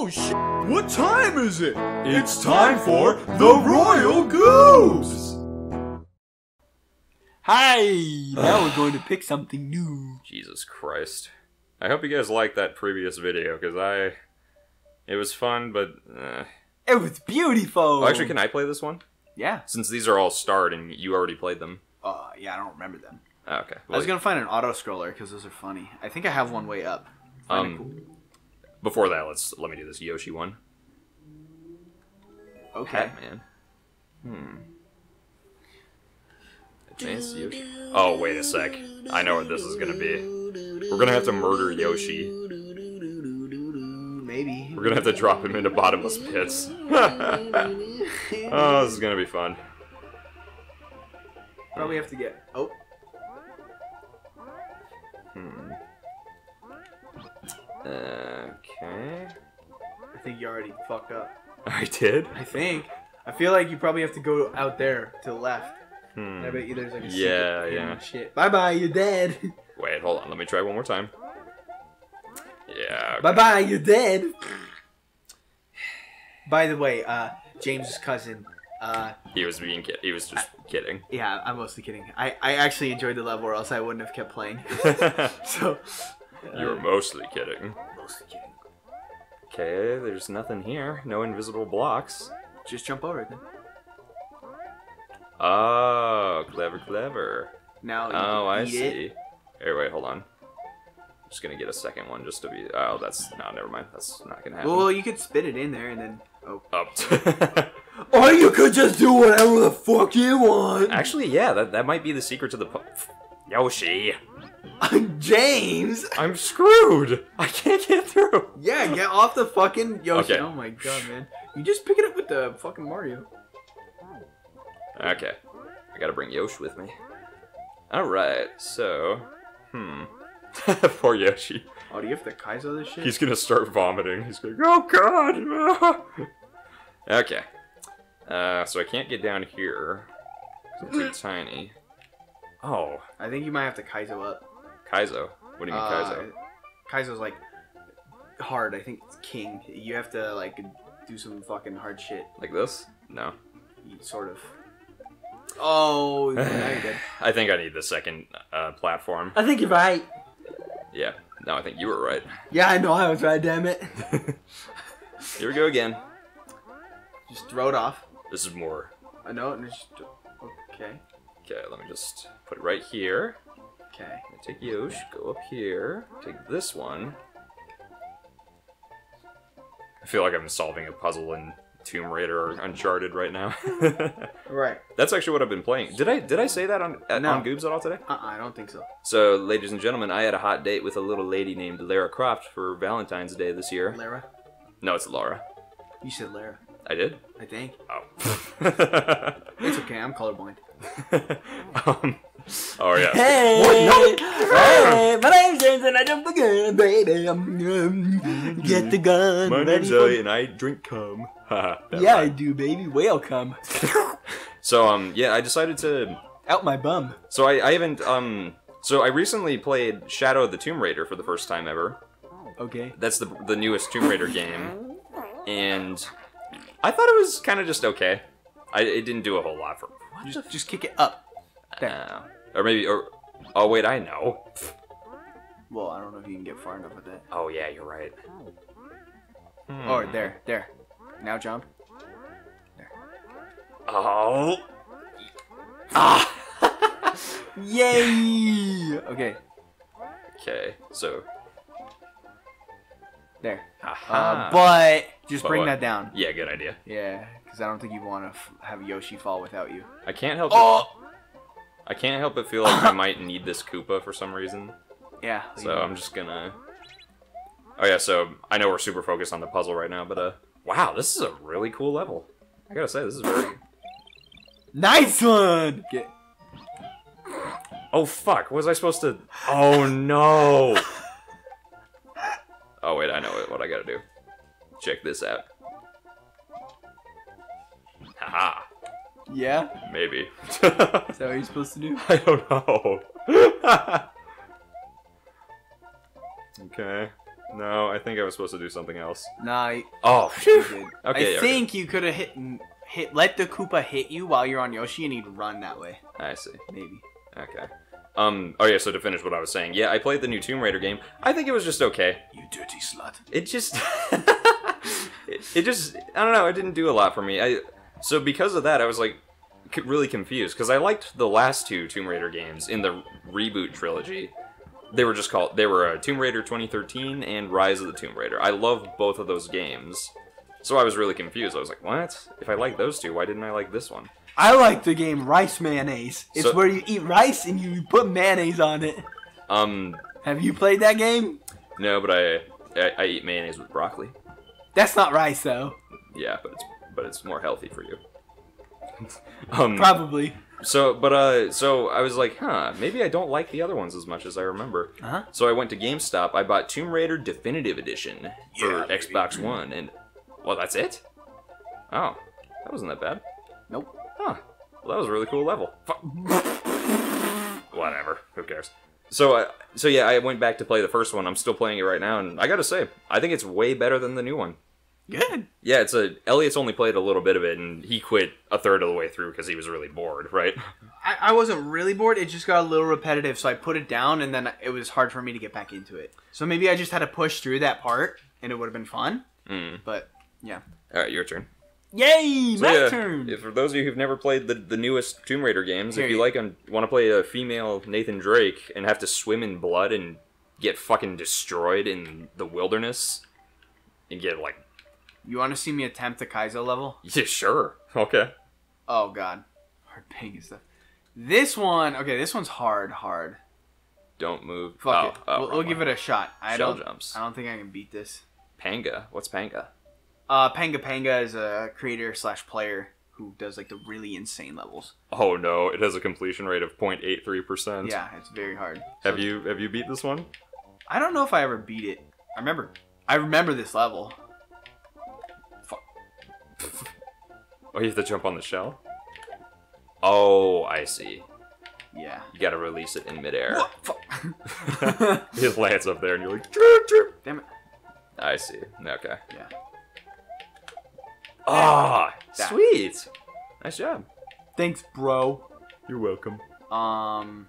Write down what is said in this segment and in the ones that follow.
Oh shit! What time is it? It's time for the Royal Goobs! Hi! Now we're going to pick something new. Jesus Christ. I hope you guys liked that previous video, because I... It was fun, but... Uh... It was beautiful! Oh, actually, can I play this one? Yeah. Since these are all starred and you already played them. Uh, yeah, I don't remember them. Oh, okay. I was gonna find an auto scroller because those are funny. I think I have one way up. Find it Um, before that, let's let me do this Yoshi one. Okay. Pac-Man. Hmm. Advanced Yoshi. Oh, wait a sec. I know what this is gonna be. We're gonna have to murder Yoshi. Maybe. We're gonna have to drop him into bottomless pits. oh, this is gonna be fun. Probably have to get. Oh. Hmm. Okay. I think you already fucked up. I did? I think. I feel like you probably have to go out there to the left. Hmm. I bet you there's like a Yeah, yeah. Shit. Bye bye, you're dead. Wait, hold on. Let me try one more time. Yeah. okay. bye bye, you're dead. By the way, uh, James's cousin. Uh, He was being kid. He was just kidding. yeah, I'm mostly kidding. I, I actually enjoyed the level, or else I wouldn't have kept playing. so. you were mostly kidding. mostly kidding. Okay, there's nothing here. No invisible blocks. Just jump over it then. Oh, clever, clever. Now. Oh, I see. It. Here, wait, hold on. I'm just gonna get a second one just to be. Oh, that's no, never mind. That's not gonna happen. Well, you could spit it in there and then. Oh. oh. Up. Or you could just do whatever the fuck you want. Actually, yeah, that that might be the secret to the. Yoshi, James. I'm screwed. I can't get through. Yeah, get off the fucking Yoshi. Okay. Oh my god, man. You just pick it up with the fucking Mario. Okay, I gotta bring Yoshi with me. All right, so, hmm. Poor Yoshi. Oh, do you have to Kaizo this shit? He's gonna start vomiting. He's gonna. oh god! okay. Uh, so I can't get down here. I'm too tiny. Oh, I think you might have to Kaizo up. Kaizo. What do you mean, Kaizo? Uh, Kaizo's like hard. I think it's king. You have to like do some fucking hard shit. Like this? No. Sort of. Oh, now you're dead. I think I need the second uh, platform. I think you're right. Yeah. No, I think you were right. Yeah, I know I was right. Damn it. Here we go again. just throw it off. This is more. I know, just okay, Okay, let me just put it right here. Okay. Take Yosh, go up here, take this one. I feel like I'm solving a puzzle in Tomb Raider or Uncharted right now. Right. That's actually what I've been playing. Did I did I say that on No. on Goobs at all today? Uh, I don't think so. So, ladies and gentlemen, I had a hot date with a little lady named Lara Croft for Valentine's Day this year. Lara. No, it's Laura. You said Lara. I did. I think. Oh. It's okay. I'm colorblind. um, oh yeah. Hey, hey, my name's James and I jump the gun, baby. Um, get the gun. My name's Elliot and I drink cum. Yeah, I do, baby. Whale come So um yeah, I decided to out my bum. So I, I haven't um so I recently played Shadow of the Tomb Raider for the first time ever. Okay. That's the the newest Tomb Raider game, and I thought it was kind of just okay. I it didn't do a whole lot for. Just, just kick it up. There. Or maybe or oh wait I know. Well, I don't know if you can get far enough with that. Oh yeah you're right. Hmm. Or there, there. Now jump. There. Oh. Ah. Yay! Okay, Okay, so. there. Aha. Uh, but just But bring what? that down. yeah, good idea. Yeah, because I don't think you want to have Yoshi fall without you. I can't help. Oh! It, I can't help but feel like I might need this Koopa for some reason. Yeah. So I'm just gonna. Oh yeah, so I know we're super focused on the puzzle right now, but uh, wow, this is a really cool level. I gotta say, this is very. Nice one! Get. Oh fuck, was I supposed to? Oh no! Oh wait, I know what- what I gotta do. Check this out. Haha, Yeah? maybe. Is that what you're supposed to do? I don't know. okay. No, I think I was supposed to do something else. Nah, you Oh. Okay, I okay. think you could have hit hit let the Koopa hit you while you're on Yoshi and he'd run that way. I see. Maybe. Okay. Um. Oh yeah. So to finish what I was saying, yeah, I played the new Tomb Raider game. I think it was just okay. You dirty slut. It just, it, it just, I don't know. It didn't do a lot for me. I so because of that, I was like really confused because I liked the last two Tomb Raider games in the reboot trilogy. They were just called. They were uh, Tomb Raider 2013 and Rise of the Tomb Raider. I love both of those games. So I was really confused. I was like, "What? If I like those two, why didn't I like this one?" I like the game Rice Mayonnaise. It's So- where you eat rice and you put mayonnaise on it. Um, Have you played that game? no, but I, I I eat mayonnaise with broccoli. That's not rice though. Yeah, but it's but it's more healthy for you. um, Probably. so but uh, so I was like, huh, maybe I don't like the other ones as much as I remember. Uh-huh. So I went to GameStop. I bought Tomb Raider Definitive Edition for Yeah. Xbox One, and well, that's it. Oh, that wasn't that bad. Nope. Huh. Well, that was a really cool level. Whatever. Who cares? So, uh, so yeah, I went back to play the first one. I'm still playing it right now, and I gotta say, I think it's way better than the new one. Good. Yeah, it's a Elliot's only played a little bit of it, and he quit a third of the way through because he was really bored. Right? I, I wasn't really bored. It just got a little repetitive, so I put it down, and then it was hard for me to get back into it. So maybe I just had to push through that part, and it would have been fun. Mm. But yeah. All right, your turn. Yay! So, my yeah, turn. if- for those of you who've never played the, the newest Tomb Raider games, Here if you you- like and want to play a female Nathan Drake and have to swim in blood and get fucking destroyed in the wilderness and get like, You want to see me attempt the Kaizo level? yeah, sure, okay. Oh god, hard ping and stuff. This one, okay, this one's hard, hard. Don't move. Fuck oh, it. oh, we'll, we'll give it a shot. I Shell don't. jumps. I don't think I can beat this. Panga. What's Panga? Uh, Panga Panga is a creator slash player who does like the really insane levels. Oh no, it has a completion rate of 0.83 percent. Yeah, it's very hard. Have you have you beat this one? I don't know if I ever beat it. I remember. I remember this level. Oh, you have to jump on the shell. Oh, I see. Yeah. You gotta release it in midair. What? Fuck. it lands up there, and you're like, "Chirp, chirp." Damn it. I see. Okay. Yeah. Ah, That. sweet. Nice job. Thanks, bro. You're welcome. Um.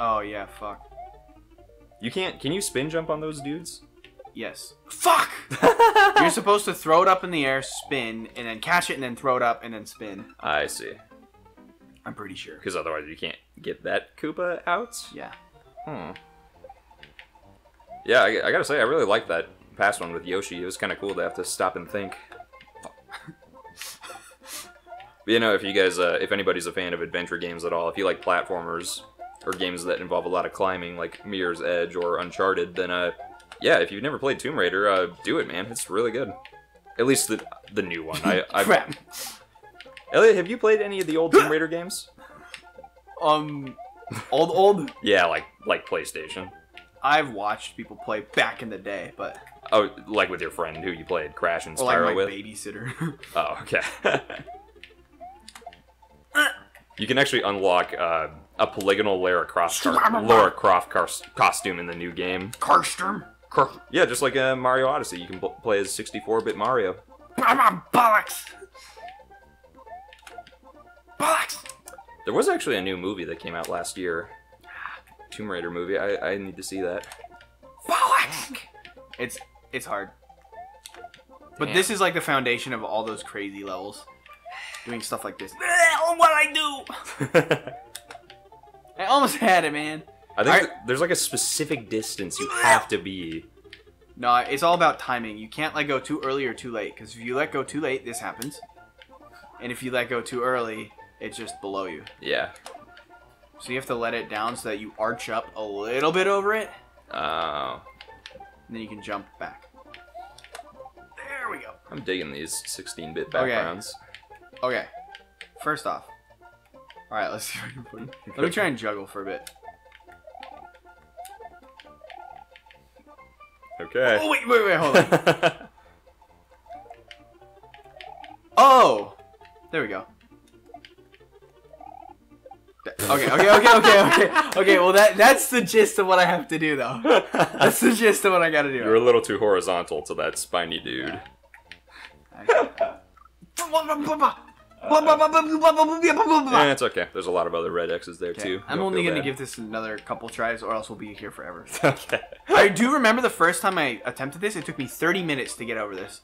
Oh yeah, fuck. You can't. Can you spin jump on those dudes? Yes. Fuck! You're supposed to throw it up in the air, spin, and then catch it, and then throw it up, and then spin. I see. I'm pretty sure. Because otherwise, you can't get that Koopa out. Yeah. Hmm. Yeah, I, I gotta say, I really liked that past one with Yoshi. It was kind of cool to have to stop and think. You know, if you guys, uh, if anybody's a fan of adventure games at all, if you like platformers or games that involve a lot of climbing, like Mirror's Edge or Uncharted, then, uh, yeah, if you've never played Tomb Raider, uh, do it, man. It's really good. At least the the new one. I, I Crap. Elliot, have you played any of the old Tomb Raider games? Um, old old. Yeah, like like PlayStation. I've watched people play back in the day, but Oh, like with your friend who you played Crash and or like Spyro my with. babysitter. Oh, okay. you can actually unlock uh, a polygonal Lara Croft, car- Lara Croft cars- costume in the new game. Karstrom. Car- yeah, just like uh, Mario Odyssey, you can pl- play as 64-bit Mario. Bollocks. Bollocks. There was actually a new movie that came out last year. Tomb Raider movie. I, I need to see that. Bollocks. It's it's hard. But Damn. this is like the foundation of all those crazy levels. Doing stuff like this. What I do? I almost had it, man. I think there's like a specific distance you have to be. No, it's all about timing. You can't let go too early or too late. Because if you let go too late, this happens. And if you let go too early, it's just below you. Yeah. So you have to let it down so that you arch up a little bit over it, Oh, and then you can jump back. There we go. I'm digging these 16-bit Okay. backgrounds. Okay. First off. Alright, let's see if I can put Let me try and juggle for a bit. Okay. Oh, wait, wait, wait, hold on. oh! There we go. Okay, okay, okay, okay, okay, okay. Well, that that's the gist of what I have to do, though. That's the gist of what I got to do. You're a little too horizontal to that spiny dude. Eh, it's okay. There's a lot of other red X's there too. I'm Don't only gonna bad. give this another couple tries, or else we'll be here forever. okay. I do remember the first time I attempted this, it took me 30 minutes to get over this.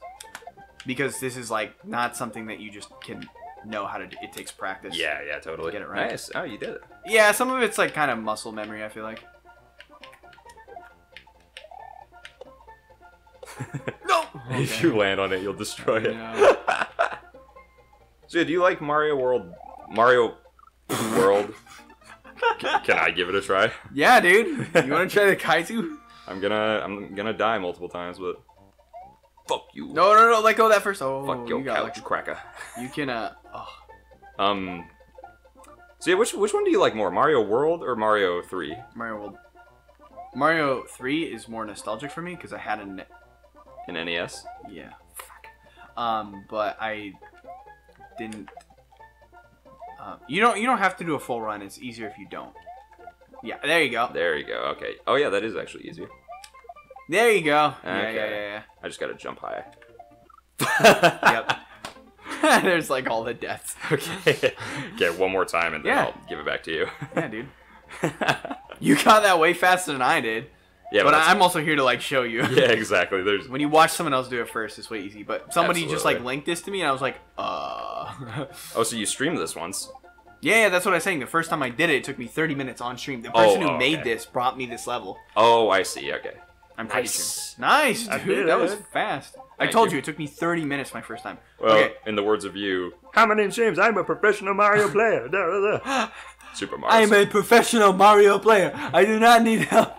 Because this is like not something that you just can know how to do. It takes practice. Yeah, yeah, totally. Get it right. Nice. Oh, you did it. Yeah, some of it's like kind of muscle memory, I feel like. no! If you land on it, you'll destroy it. Yeah. So, do you like Mario World? Mario World? C- Can I give it a try? yeah, dude. You want to try the Kaizo? I'm gonna, I'm gonna die multiple times, but fuck you. No, no, no. Let go of that first. Oh, Fuck your you got couch cracker. You can, uh. Oh. Um. So yeah, which which one do you like more, Mario World or Mario Three? Mario World. Mario 3 is more nostalgic for me because I had a. Ne- in E NES? yeah. Um, but I didn't. Um, you don't. You don't have to do a full run. It's easier if you don't. Yeah. There you go. There you go. Okay. Oh yeah, that is actually easier. There you go. Yeah, Okay. yeah, yeah, I just gotta jump high. Yep. There's like all the deaths. okay. Okay, one more time and then Yeah. I'll give it back to you. Yeah, dude. You got that way faster than I did. Yeah, but that's- I'm also here to like show you. Yeah, exactly. There's When you watch someone else do it first, it's way easy. But somebody just like linked this to me, and I was like, uh. Oh, so you streamed this once. yeah, yeah, that's what I was saying. The first time I did it, it took me 30 minutes on stream. The person Oh, who oh, made this brought me this level. Oh, I see. Okay. I'm pretty Nice. sure. Nice, dude. that was it. fast. I told you. you. it took me 30 minutes my first time. Well, okay. in the words of you, how my name's James. I'm a professional Mario player. Da, da, da. Super Mario. I am a professional Mario player. I do not need help.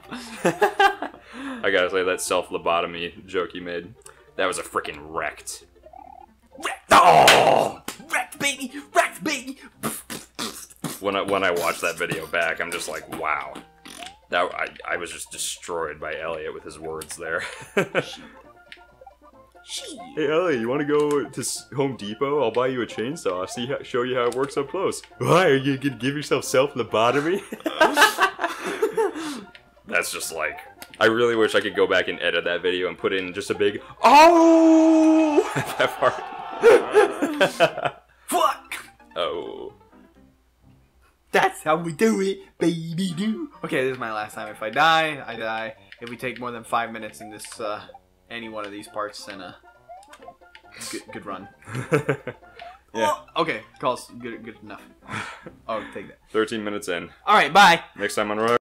I gotta say that self lobotomy joke you made. That was a freaking wrecked. Wrecked, oh! Wrecked, baby! Wrecked, baby! When I when I watch that video back, I'm just like, wow. That I, I was just destroyed by Elliot with his words there. Hey Ellie, you want to go to Home Depot? I'll buy you a chainsaw. See, how, show you how it works up close. Why are you gonna give yourself self lobotomy? That's just like I really wish I could go back and edit that video and put in just a big oh that part. Fuck! oh. That's how we do it, baby do. Okay, this is my last time. If I die, I die. If we take more than five minutes in this, uh, any one of these parts, then, uh, good, good run. yeah. Oh, okay, calls good, good enough. Oh, take that. 13 minutes in. All right, bye. Next time on Royal